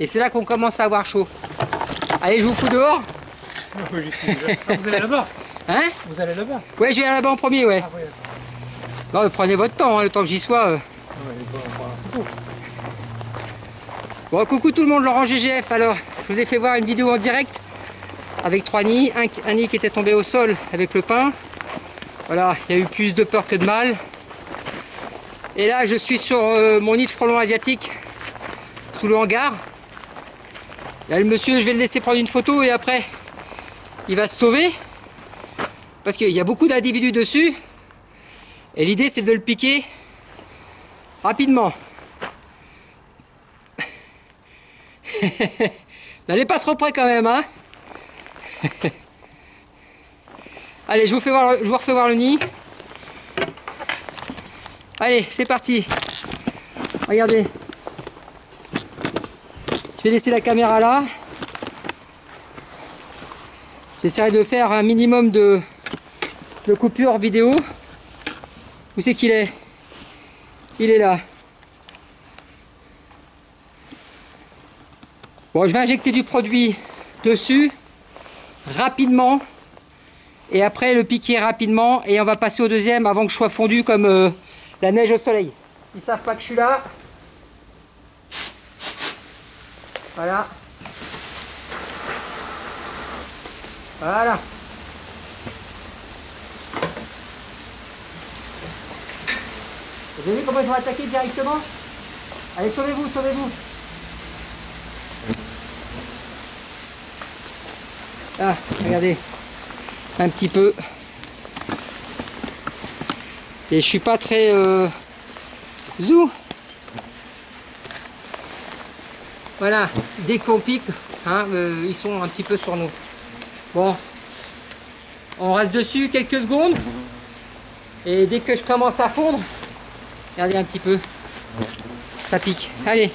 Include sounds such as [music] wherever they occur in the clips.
Et c'est là qu'on commence à avoir chaud. Allez, je vous fous dehors Vous allez là-bas [laughs] Hein Vous allez là-bas Ouais, je vais là-bas en premier, ouais. Ah ouais, Non, mais prenez votre temps, hein, le temps que j'y sois. euh. ouais, bon, coucou tout le monde, Laurent GGF. Alors, je vous ai fait voir une vidéo en direct avec trois nids. Un, un nid qui était tombé au sol avec le pain. Voilà, il y a eu plus de peur que de mal. Et là, je suis sur euh, mon nid de frelon asiatique sous le hangar. Le monsieur, je vais le laisser prendre une photo et après, il va se sauver. Parce qu'il y a beaucoup d'individus dessus. Et l'idée, c'est de le piquer rapidement. [laughs] N'allez pas trop près quand même, hein [laughs] Allez, je vous, fais voir, je vous refais voir le nid. Allez, c'est parti. Regardez. Je vais laisser la caméra là? J'essaierai de faire un minimum de, de coupures vidéo. Où c'est qu'il est? Il est là. Bon, je vais injecter du produit dessus, rapidement, et après le piquer rapidement, et on va passer au deuxième avant que je sois fondu comme euh, la neige au soleil. Ils savent pas que je suis là. Voilà. Voilà. Vous avez vu comment ils ont attaqué directement Allez, sauvez-vous, sauvez-vous. Ah, regardez. Un petit peu. Et je suis pas très euh, zou. Voilà, dès qu'on pique, hein, euh, ils sont un petit peu sur nous. Bon, on reste dessus quelques secondes. Et dès que je commence à fondre, regardez un petit peu, ça pique. Allez.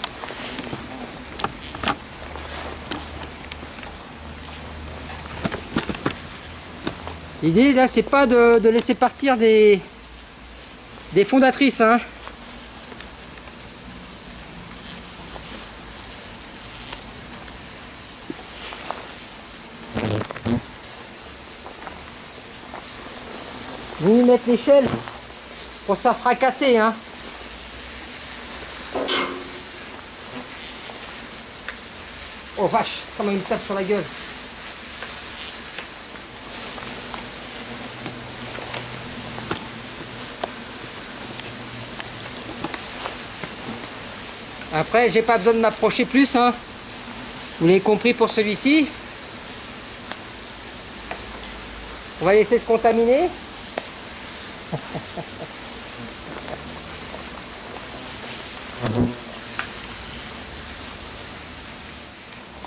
L'idée là, c'est pas de, laisser partir des, des fondatrices. Hein. L'échelle pour ça fracasser. Hein. Oh vache, comment il me tape sur la gueule. Après, j'ai pas besoin de m'approcher plus. Hein. Vous l'avez compris pour celui-ci. On va laisser se contaminer.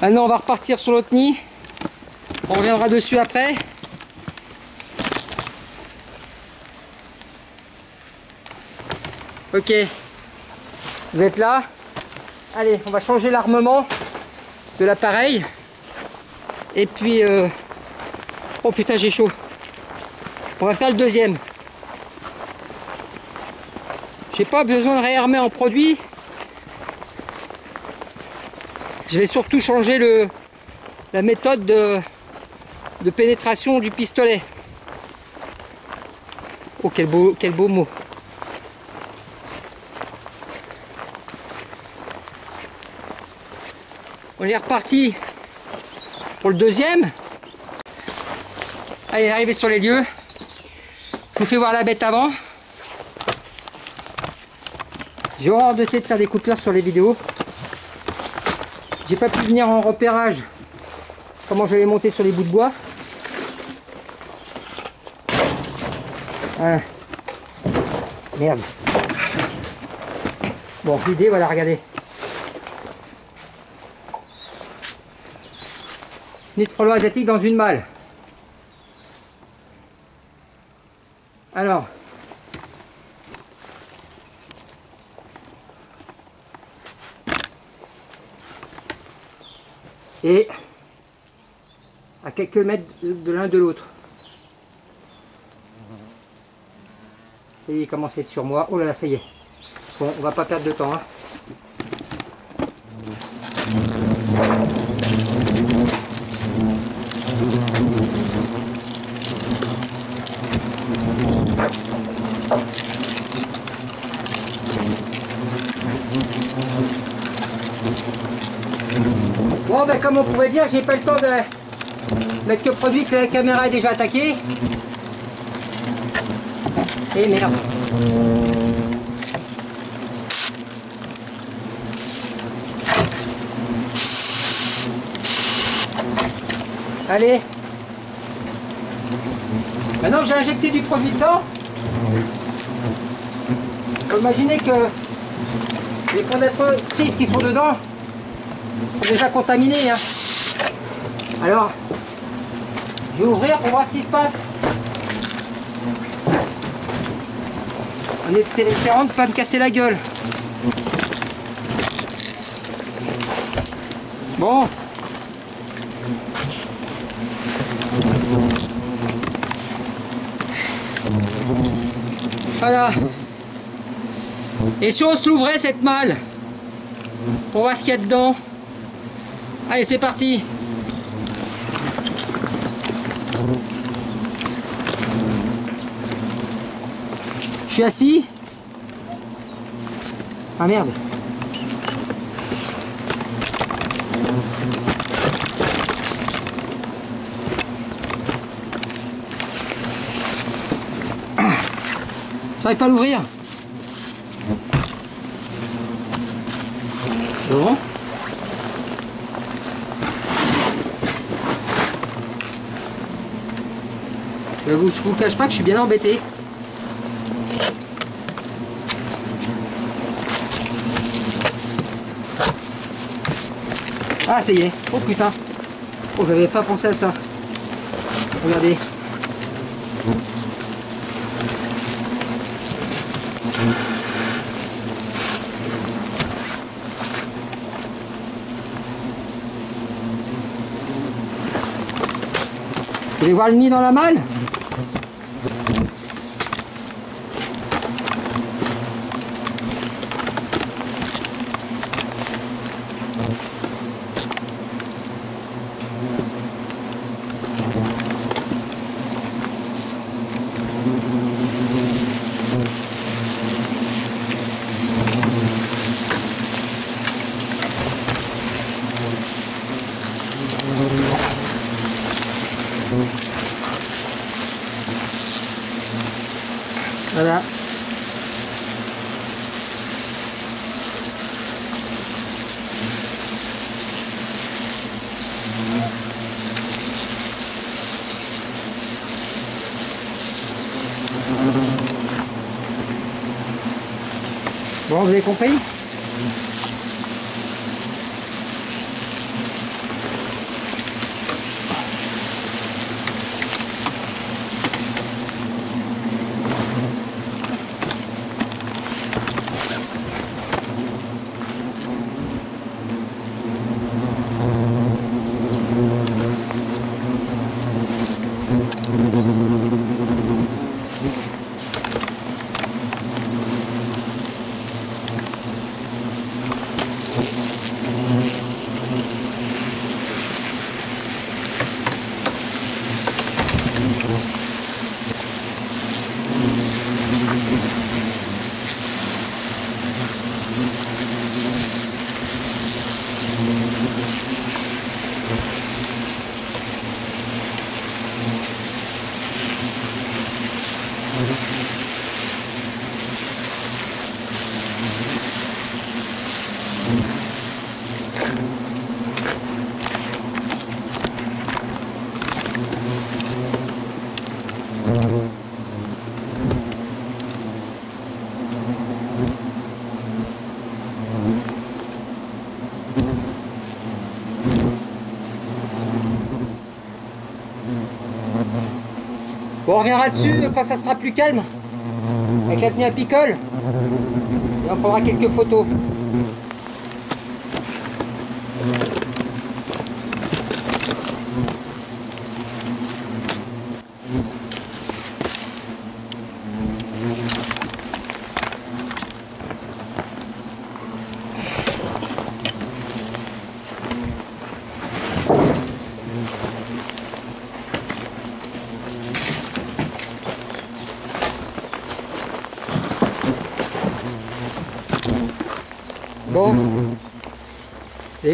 Maintenant, on va repartir sur l'autre nid. On reviendra dessus après. Ok. Vous êtes là? Allez, on va changer l'armement de l'appareil. Et puis... euh, Oh putain, j'ai chaud. On va faire le deuxième. J'ai pas besoin de réarmer en produit. Je vais surtout changer le, la méthode de, de pénétration du pistolet. Oh, quel beau, quel beau mot. On est reparti pour le deuxième. Allez, arrivé sur les lieux. Je vous fais voir la bête avant. J'ai horreur d'essayer de faire des coupures sur les vidéos. J'ai pas pu venir en repérage. Comment je vais monter sur les bouts de bois. Voilà. Merde. Bon, l'idée, voilà, regardez. Nid de asiatique dans une malle. Alors, et à quelques mètres de, l'un de l'autre. Ça y est, il commence à être sur moi. Oh là là, ça y est. Bon, on va pas perdre de temps. hein. Bon, ben comme on pourrait dire, j'ai pas le temps de mettre que produit que la caméra est déjà attaquée. Et merde. Allez. Maintenant j'ai injecté du produit dedans, imaginez que les fondatrices qui sont dedans déjà contaminés. Hein. Alors, je vais ouvrir pour voir ce qui se passe. En espérant de ne pas me casser la gueule. Bon. Voilà. Et si on se l'ouvrait cette malle? Pour voir ce qu'il y a dedans Allez, c'est parti. Je suis assis. Ah merde. [coughs] J'arrive pas à l'ouvrir. Bon Je vous, vous cache pas que je suis bien embêté. Ah, ça y est. Oh putain. Oh, j'avais pas pensé à ça. Regardez. Vous voulez voir le nid dans la malle Voilà. Bon, vous avez On reviendra dessus quand ça sera plus calme. Avec la à picole. Et on prendra quelques photos.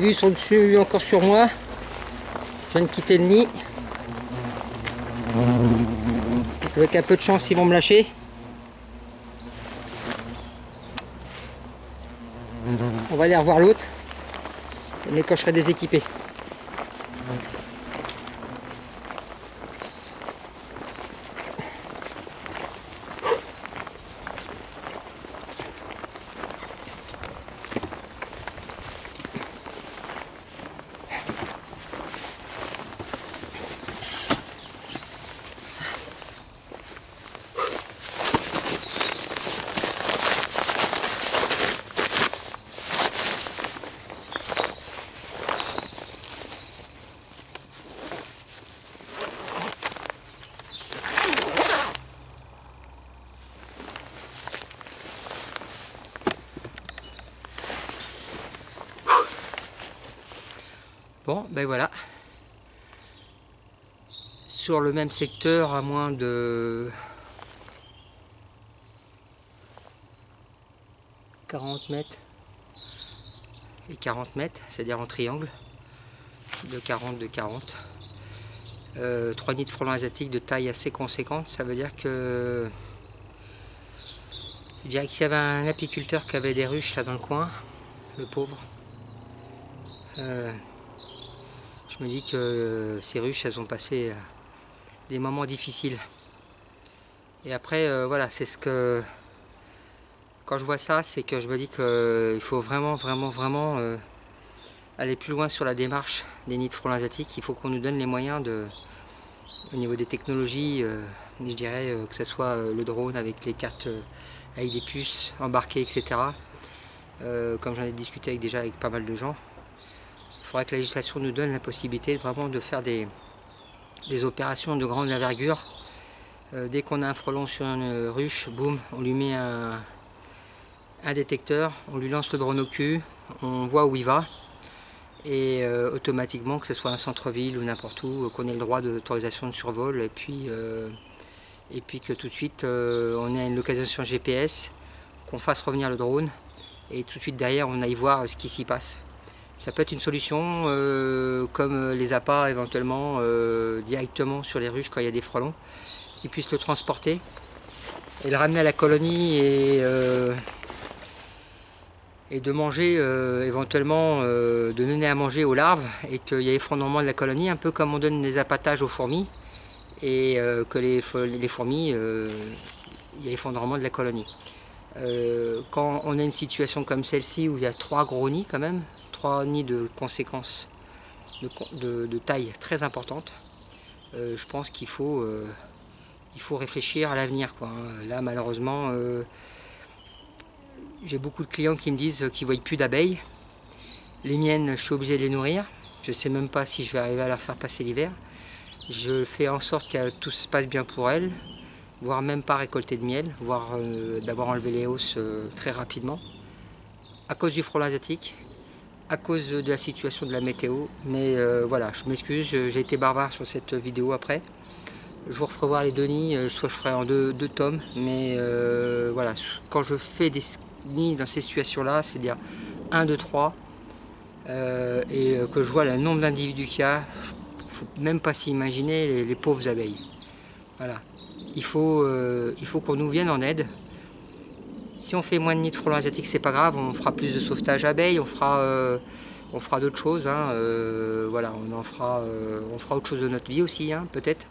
Vu, ils sont dessus encore sur moi. Je viens de quitter le nid. Avec un peu de chance, ils vont me lâcher. On va aller revoir l'autre. Mais quand je serai déséquipé. Bon, ben voilà. Sur le même secteur, à moins de 40 mètres et 40 mètres, c'est-à-dire en triangle, de 40 de 40. Euh, trois nids de frelons asiatiques de taille assez conséquente, ça veut dire que je dirais qu'il y avait un apiculteur qui avait des ruches là dans le coin, le pauvre. Euh, je me dis que euh, ces ruches, elles ont passé euh, des moments difficiles. Et après, euh, voilà, c'est ce que... Quand je vois ça, c'est que je me dis qu'il faut vraiment, vraiment, vraiment aller plus loin sur la démarche des nids de asiatiques. Il faut qu'on nous donne les moyens de, au niveau des technologies, je dirais que ce soit le drone avec les cartes avec des puces embarquées, etc. comme j'en ai discuté déjà avec pas mal de gens, faudrait que la législation nous donne la possibilité vraiment de faire des, des opérations de grande envergure. Euh, dès qu'on a un frelon sur une ruche, boum, on lui met un, détecteur, on lui lance le drone au cul, on voit où il va. Et euh, automatiquement, que ce soit un centre-ville ou n'importe où, qu'on ait le droit d'autorisation de survol et puis, euh, et puis que tout de suite on ait une localisation GPS, qu'on fasse revenir le drone et tout de suite derrière on aille voir ce qui s'y passe. Ça peut être une solution, euh, comme les appâts éventuellement, euh, directement sur les ruches quand il y a des frelons, qui puissent le transporter et le ramener à la colonie et, euh, de manger éventuellement, de donner à manger aux larves et qu'il y ait effondrement de la colonie, un peu comme on donne des appâtages aux fourmis et que les, les fourmis, il y a effondrement de la colonie. quand on a une situation comme celle-ci où il y a trois gros nids quand même, nids de conséquences de, taille très importante, euh, je pense qu'il faut, euh, faut réfléchir à l'avenir. Hein. Là, malheureusement, euh, j'ai beaucoup de clients qui me disent qu'ils ne voient plus d'abeilles. Les miennes, je suis obligé de les nourrir. Je ne sais même pas si je vais arriver à la faire passer l'hiver. Je fais en sorte que tout se passe bien pour elles, voire même pas récolter de miel, voire d'abord enlever les hausses très rapidement. À cause du frelon asiatique, à cause de la situation de la météo. Mais euh, voilà, je m'excuse, j'ai été barbare sur cette vidéo après. Je vous referai voir les deux nids, euh, soit je ferai en deux, tomes. Mais euh, voilà, quand je fais des nids dans ces situations-là, c'est-à-dire 1, 2, 3, et que je vois le nombre d'individus qu'il y a, faut même pas s'imaginer les, les, pauvres abeilles. Voilà. Il faut, il faut qu'on nous vienne en aide si on fait moins de nids de frelons asiatiques, c'est pas grave, on fera plus de sauvetage abeilles, on fera, euh, fera d'autres choses. Hein, euh, voilà, on en fera, euh, on fera autre chose de notre vie aussi, hein, peut-être.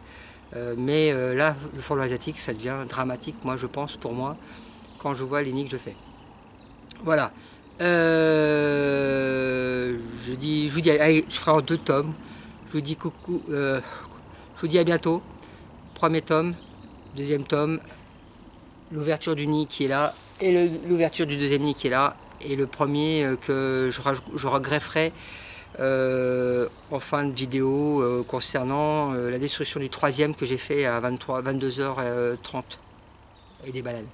mais là, le frelon asiatique, ça devient dramatique, moi je pense, pour moi, quand je vois les nids que je fais. Voilà. je, dis, je vous dis, je ferai en deux tomes. Je vous dis coucou, je vous dis à bientôt. Premier tome, deuxième tome, l'ouverture du nid qui est là, et l'ouverture du deuxième nid qui est là, et le premier euh, que je, je regrefferai euh, en fin de vidéo euh, concernant la destruction du troisième que j'ai fait à 23, 22h30 et des bananes.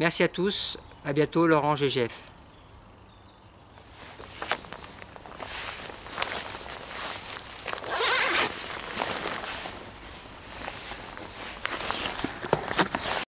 Merci à tous, à bientôt Laurent GGF.